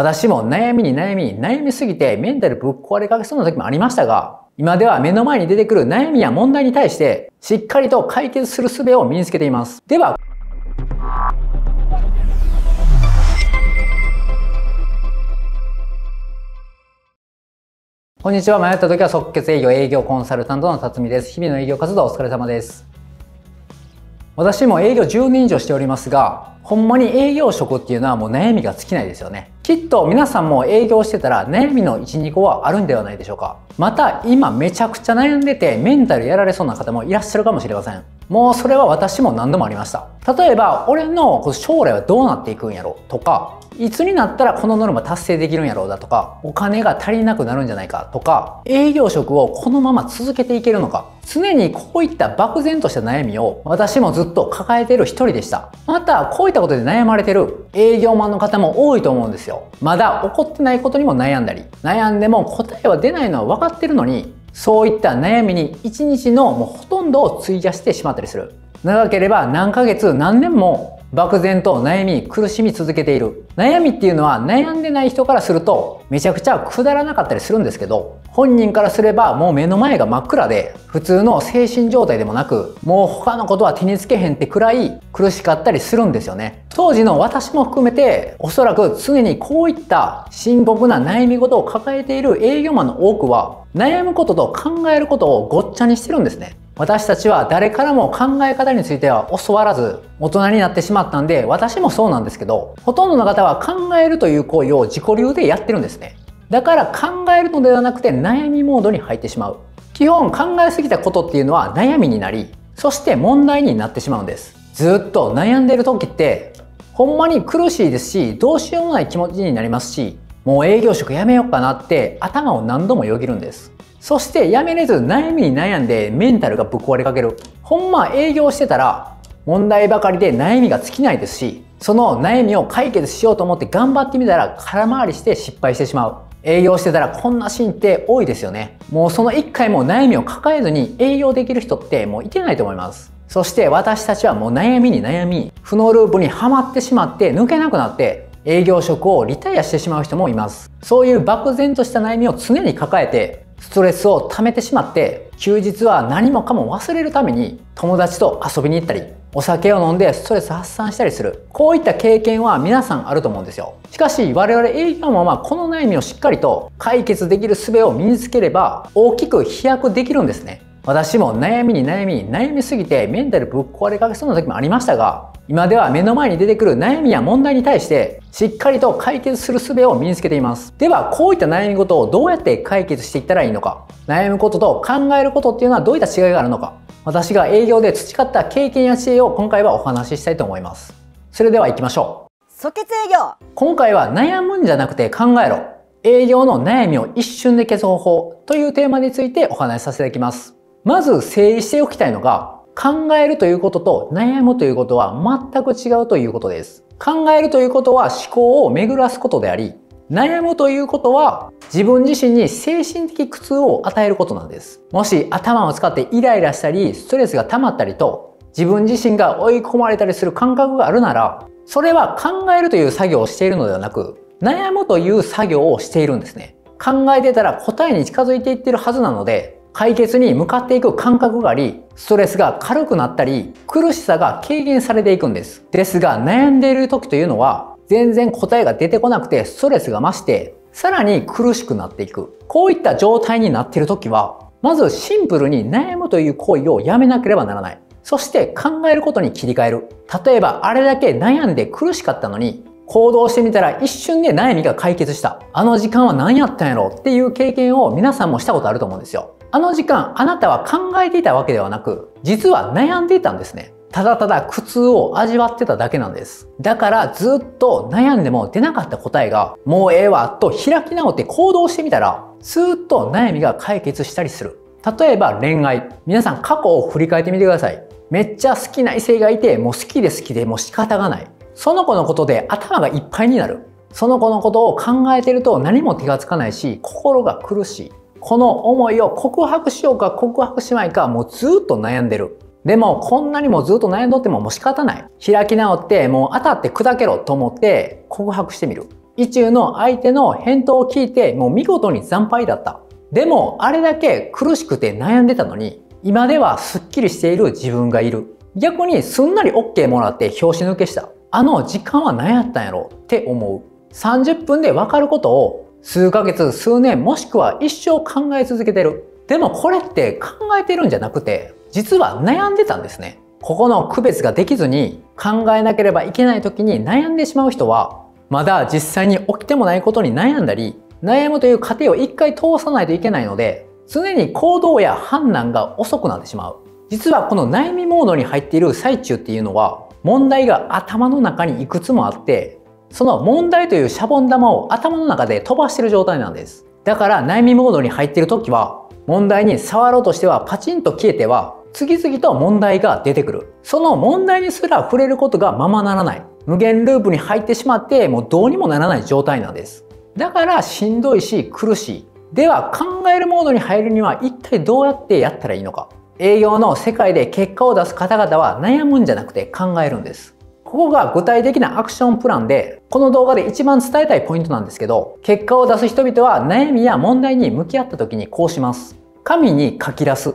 私も悩みに悩みに、悩みすぎてメンタルぶっ壊れかけそうな時もありましたが、今では目の前に出てくる悩みや問題に対して、しっかりと解決する術を身につけています。では、こんにちは。迷った時は即決営業、営業コンサルタントの辰巳です。日々の営業活動お疲れ様です。私も営業10年以上しておりますが、ほんまに営業職っていうのはもう悩みが尽きないですよね。きっと皆さんも営業してたら悩みの1、2個はあるんではないでしょうか。また今めちゃくちゃ悩んでてメンタルやられそうな方もいらっしゃるかもしれません。もうそれは私も何度もありました。例えば、俺の将来はどうなっていくんやろとか、いつになったらこのノルマ達成できるんやろうだとか、お金が足りなくなるんじゃないかとか、営業職をこのまま続けていけるのか、常にこういった漠然とした悩みを私もずっと抱えている一人でした。また、こういったことで悩まれてる営業マンの方も多いと思うんですよ。まだ起こってないことにも悩んだり、悩んでも答えは出ないのは分かってるのに、そういった悩みに一日のもうほとんどを費やしてしまったりする。長ければ何ヶ月何年も漠然と悩み苦しみ続けている。悩みっていうのは悩んでない人からするとめちゃくちゃくだらなかったりするんですけど本人からすればもう目の前が真っ暗で普通の精神状態でもなくもう他のことは手につけへんってくらい苦しかったりするんですよね。当時の私も含めておそらく常にこういった深刻な悩み事を抱えている営業マンの多くは悩むことと考えることをごっちゃにしてるんですね。私たちは誰からも考え方については教わらず大人になってしまったんで私もそうなんですけどほとんどの方は考えるという行為を自己流でやってるんですね。だから考えるのではなくて悩みモードに入ってしまう。基本考えすぎたことっていうのは悩みになりそして問題になってしまうんです。ずっと悩んでる時ってほんまに苦しいですしどうしようもない気持ちになりますしもう営業職やめようかなって頭を何度もよぎるんです。そしてやめれず悩みに悩んでメンタルがぶっ壊れかける。ほんま営業してたら問題ばかりで悩みが尽きないですし、その悩みを解決しようと思って頑張ってみたら空回りして失敗してしまう。営業してたらこんなシーンって多いですよね。もうその一回も悩みを抱えずに営業できる人ってもういてないと思います。そして私たちはもう悩みに悩み、負のループにはまってしまって抜けなくなって営業職をリタイアしてしまう人もいます。そういう漠然とした悩みを常に抱えてストレスを溜めてしまって休日は何もかも忘れるために友達と遊びに行ったりお酒を飲んでストレス発散したりする。こういった経験は皆さんあると思うんですよ。しかし我々営業マンはこの悩みをしっかりと解決できる術を身につければ大きく飛躍できるんですね。私も悩みに悩みに悩みすぎてメンタルぶっ壊れかけそうな時もありましたが今では目の前に出てくる悩みや問題に対してしっかりと解決する術を身につけています。では、こういった悩み事をどうやって解決していったらいいのか悩むことと考えることっていうのはどういった違いがあるのか私が営業で培った経験や知恵を今回はお話ししたいと思います。それでは行きましょう。即決営業今回は悩むんじゃなくて考えろ。営業の悩みを一瞬で消す方法というテーマについてお話しさせていただきます。まず整理しておきたいのが、考えるということと悩むということは全く違うということです。考えるということは思考を巡らすことであり、悩むということは自分自身に精神的苦痛を与えることなんです。もし頭を使ってイライラしたり、ストレスが溜まったりと、自分自身が追い込まれたりする感覚があるなら、それは考えるという作業をしているのではなく、悩むという作業をしているんですね。考えてたら答えに近づいていってるはずなので、解決に向かっていく感覚があり、ストレスが軽くなったり、苦しさが軽減されていくんです。ですが、悩んでいる時というのは、全然答えが出てこなくて、ストレスが増して、さらに苦しくなっていく。こういった状態になっている時は、まずシンプルに悩むという行為をやめなければならない。そして考えることに切り替える。例えば、あれだけ悩んで苦しかったのに、行動してみたら一瞬で悩みが解決した。あの時間は何やったんやろっていう経験を皆さんもしたことあると思うんですよ。あの時間、あなたは考えていたわけではなく、実は悩んでいたんですね。ただただ苦痛を味わってただけなんです。だからずっと悩んでも出なかった答えが、もうええわと開き直って行動してみたら、スーッと悩みが解決したりする。例えば恋愛。皆さん過去を振り返ってみてください。めっちゃ好きな異性がいて、もう好きで好きでもう仕方がない。その子のことで頭がいっぱいになる。その子のことを考えてると何も手がつかないし、心が苦しい。この思いを告白しようか告白しまいかもうずっと悩んでる。でもこんなにもずっと悩んどってももう仕方ない。開き直ってもう当たって砕けろと思って告白してみる。意中の相手の返答を聞いてもう見事に惨敗だった。でもあれだけ苦しくて悩んでたのに今ではスッキリしている自分がいる。逆にすんなり OK もらって拍子抜けした。あの時間は何やったんやろって思う。30分でわかることを数ヶ月、数年もしくは一生考え続けてる。でもこれって考えてるんじゃなくて実は悩んでたんですね。ここの区別ができずに考えなければいけない時に悩んでしまう人はまだ実際に起きてもないことに悩んだり悩むという過程を一回通さないといけないので常に行動や判断が遅くなってしまう実はこの悩みモードに入っている最中っていうのは問題が頭の中にいくつもあってその問題というシャボン玉を頭の中で飛ばしてる状態なんですだから悩みモードに入っている時は問題に触ろうとしてはパチンと消えては次々と問題が出てくる。その問題にすら触れることがままならない。無限ループに入ってしまってもうどうにもならない状態なんです。だからしんどいし苦しい。では考えるモードに入るには一体どうやってやったらいいのか。営業の世界で結果を出す方々は悩むんじゃなくて考えるんです。ここが具体的なアクションプランで、この動画で一番伝えたいポイントなんですけど、結果を出す人々は悩みや問題に向き合った時にこうします。神に書き出す。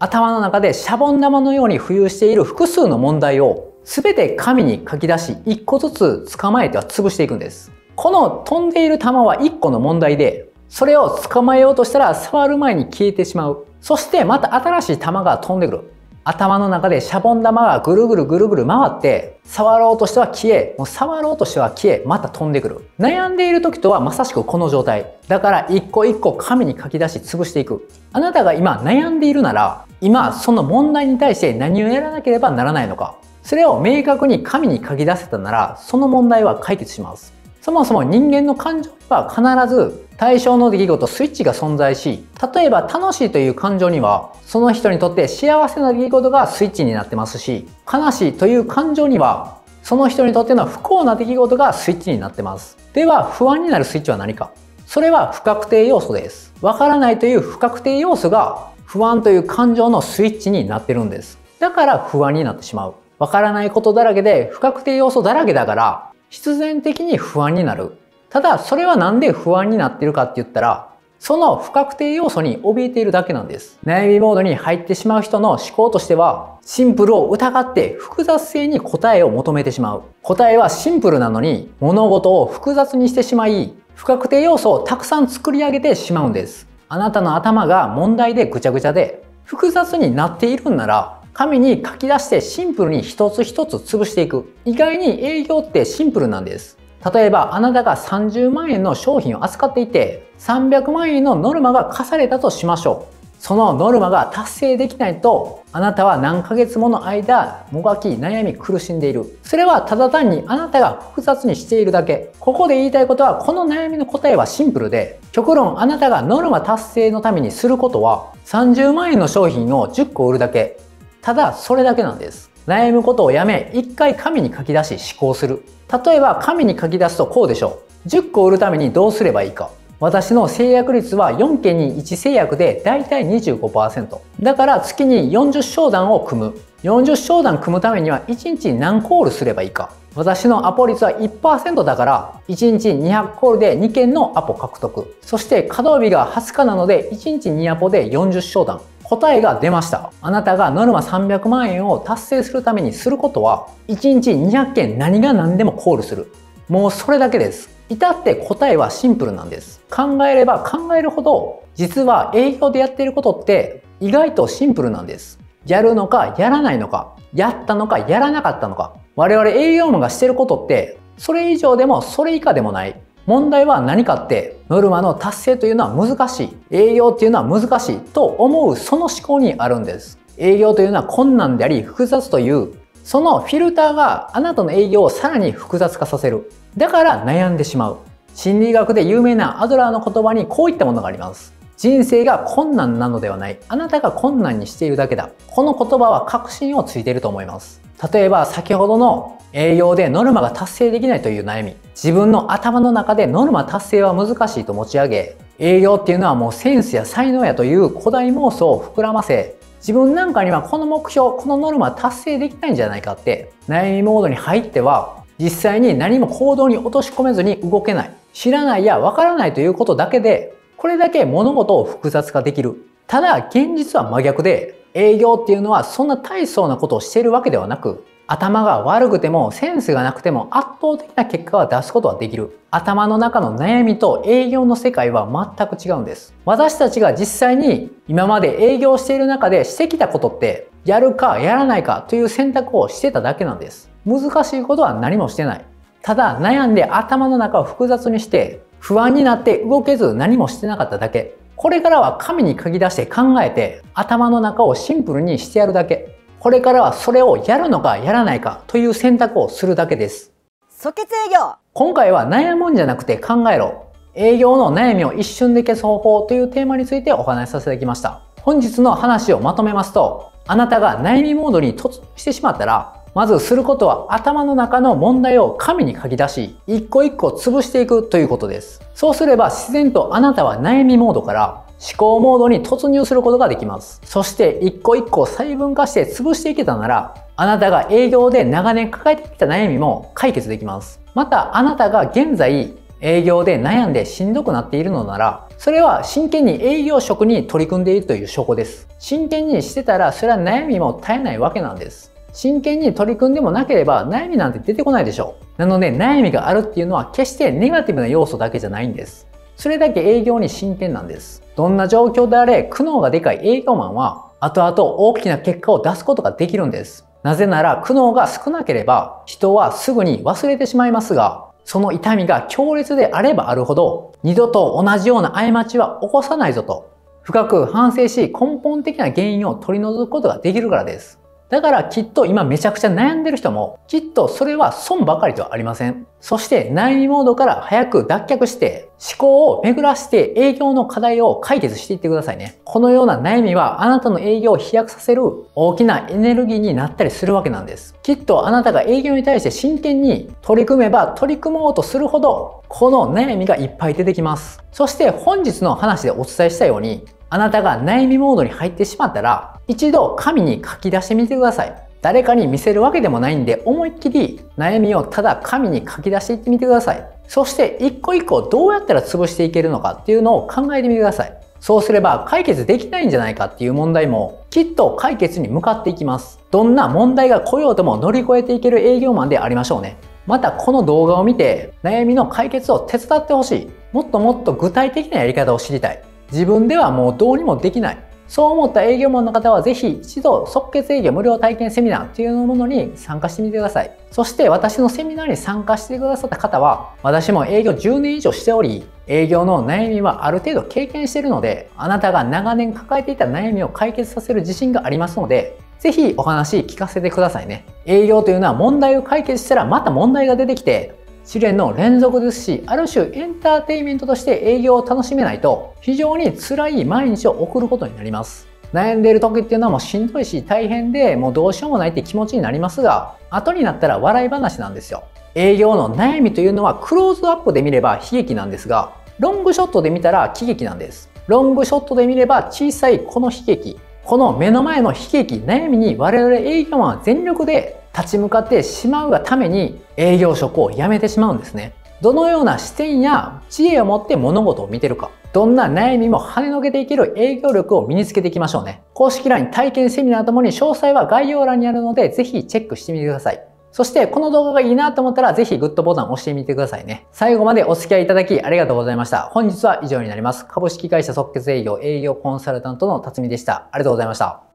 頭の中でシャボン玉のように浮遊している複数の問題を全て紙に書き出し1個ずつ捕まえては潰していくんです。この飛んでいる玉は1個の問題で、それを捕まえようとしたら触る前に消えてしまう。そしてまた新しい玉が飛んでくる。頭の中でシャボン玉がぐるぐるぐるぐる回って、触ろうとしては消え、もう触ろうとしては消え、また飛んでくる。悩んでいる時とはまさしくこの状態。だから一個一個紙に書き出し潰していく。あなたが今悩んでいるなら、今その問題に対して何をやらなければならないのか。それを明確に紙に書き出せたなら、その問題は解決します。そもそも人間の感情は必ず対象の出来事スイッチが存在し例えば楽しいという感情にはその人にとって幸せな出来事がスイッチになってますし悲しいという感情にはその人にとっての不幸な出来事がスイッチになってます。では不安になるスイッチは何か？それは不確定要素です。わからないという不確定要素が不安という感情のスイッチになってるんです。だから不安になってしまう。わからないことだらけで不確定要素だらけだから必然的に不安になる。ただ、それはなんで不安になってるかって言ったら、その不確定要素に怯えているだけなんです。悩みモードに入ってしまう人の思考としては、シンプルを疑って複雑性に答えを求めてしまう。答えはシンプルなのに、物事を複雑にしてしまい、不確定要素をたくさん作り上げてしまうんです。あなたの頭が問題でぐちゃぐちゃで、複雑になっているんなら、紙に書き出してシンプルに一つ一つ潰していく。意外に営業ってシンプルなんです。例えばあなたが30万円の商品を扱っていて300万円のノルマが課されたとしましょう。そのノルマが達成できないとあなたは何ヶ月もの間もがき悩み苦しんでいる。それはただ単にあなたが複雑にしているだけ。ここで言いたいことはこの悩みの答えはシンプルで極論あなたがノルマ達成のためにすることは30万円の商品を10個売るだけただそれだけなんです。悩むことをやめ、一回紙に書き出し思考する。例えば紙に書き出すとこうでしょう。10個売るためにどうすればいいか。私の制約率は4件に1制約でだいたい25%。だから月に40商談を組む。40商談組むためには1日に何コールすればいいか。私のアポ率は1%だから1日200コールで2件のアポ獲得。そして稼働日が20日なので1日2アポで40商談。答えが出ました。あなたがノルマ300万円を達成するためにすることは、1日200件何が何でもコールする。もうそれだけです。至って答えはシンプルなんです。考えれば考えるほど、実は営業でやっていることって意外とシンプルなんです。やるのかやらないのか、やったのかやらなかったのか。我々営業マンがしてることって、それ以上でもそれ以下でもない。問題は何かってノルマの達成というのは難しい。営業というのは難しいと思うその思考にあるんです。営業というのは困難であり複雑というそのフィルターがあなたの営業をさらに複雑化させる。だから悩んでしまう。心理学で有名なアドラーの言葉にこういったものがあります。人生が困難なのではない。あなたが困難にしているだけだ。この言葉は確信をついていると思います。例えば先ほどの営業でノルマが達成できないという悩み。自分の頭の中でノルマ達成は難しいと持ち上げ。営業っていうのはもうセンスや才能やという古代妄想を膨らませ。自分なんかにはこの目標このノルマ達成できないんじゃないかって。悩みモードに入っては実際に何も行動に落とし込めずに動けない。知らないやわからないということだけで、これだけ物事を複雑化できる。ただ、現実は真逆で、営業っていうのはそんな大層なことをしているわけではなく、頭が悪くてもセンスがなくても圧倒的な結果を出すことはできる。頭の中の悩みと営業の世界は全く違うんです。私たちが実際に今まで営業している中でしてきたことってやるかやらないかという選択をしてただけなんです。難しいことは何もしてない。ただ悩んで頭の中を複雑にして不安になって動けず何もしてなかっただけ。これからは紙に書き出して考えて頭の中をシンプルにしてやるだけ。これからはそれをやるのかやらないかという選択をするだけです。即決営業今回は悩むんじゃなくて考えろ。営業の悩みを一瞬で消す方法というテーマについてお話しさせていただきました。本日の話をまとめますと、あなたが悩みモードに突入してしまったら、まずすることは頭の中の問題を紙に書き出し、一個一個潰していくということです。そうすれば自然とあなたは悩みモードから思考モードに突入することができます。そして一個一個細分化して潰していけたなら、あなたが営業で長年抱えてきた悩みも解決できます。またあなたが現在営業で悩んでしんどくなっているのなら、それは真剣に営業職に取り組んでいるという証拠です。真剣にしてたらそれは悩みも絶えないわけなんです。真剣に取り組んでもなければ悩みなんて出てこないでしょう。なので悩みがあるっていうのは決してネガティブな要素だけじゃないんです。それだけ営業に真剣なんです。どんな状況であれ苦悩がでかい営業マンは後々大きな結果を出すことができるんです。なぜなら苦悩が少なければ人はすぐに忘れてしまいますが、その痛みが強烈であればあるほど二度と同じような過ちは起こさないぞと深く反省し根本的な原因を取り除くことができるからです。だからきっと今めちゃくちゃ悩んでる人もきっとそれは損ばかりではありません。そして悩みモードから早く脱却して思考を巡らして営業の課題を解決していってくださいね。このような悩みはあなたの営業を飛躍させる大きなエネルギーになったりするわけなんです。きっとあなたが営業に対して真剣に取り組めば取り組もうとするほどこの悩みがいっぱい出てきます。そして本日の話でお伝えしたようにあなたが悩みモードに入ってしまったら、一度紙に書き出してみてください。誰かに見せるわけでもないんで、思いっきり悩みをただ紙に書き出していってみてください。そして一個一個どうやったら潰していけるのかっていうのを考えてみてください。そうすれば解決できないんじゃないかっていう問題もきっと解決に向かっていきます。どんな問題が来ようとも乗り越えていける営業マンでありましょうね。またこの動画を見て悩みの解決を手伝ってほしい。もっともっと具体的なやり方を知りたい。自分ではもうどうにもできない。そう思った営業マンの方はぜひ一度即決営業無料体験セミナーっていうものに参加してみてください。そして私のセミナーに参加してくださった方は私も営業10年以上しており営業の悩みはある程度経験しているのであなたが長年抱えていた悩みを解決させる自信がありますのでぜひお話聞かせてくださいね。営業というのは問題を解決したらまた問題が出てきて試練の連続ですし、ある種エンターテインメントとして営業を楽しめないと、非常に辛い毎日を送ることになります。悩んでいる時っていうのはもうしんどいし大変でもうどうしようもないって気持ちになりますが、後になったら笑い話なんですよ。営業の悩みというのはクローズアップで見れば悲劇なんですが、ロングショットで見たら喜劇なんです。ロングショットで見れば小さいこの悲劇、この目の前の悲劇、悩みに我々営業マンは全力で立ち向かってしまうがために営業職を辞めてしまうんですね。どのような視点や知恵を持って物事を見てるか、どんな悩みも跳ねのけていける営業力を身につけていきましょうね。公式 LINE 体験セミナーともに詳細は概要欄にあるので、ぜひチェックしてみてください。そしてこの動画がいいなと思ったらぜひグッドボタン押してみてくださいね。最後までお付き合いいただきありがとうございました。本日は以上になります。株式会社即決営業営業コンサルタントの辰巳でした。ありがとうございました。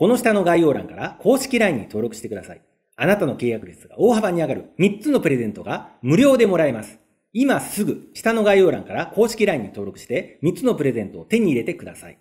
この下の概要欄から公式 LINE に登録してください。あなたの契約率が大幅に上がる3つのプレゼントが無料でもらえます。今すぐ下の概要欄から公式 LINE に登録して3つのプレゼントを手に入れてください。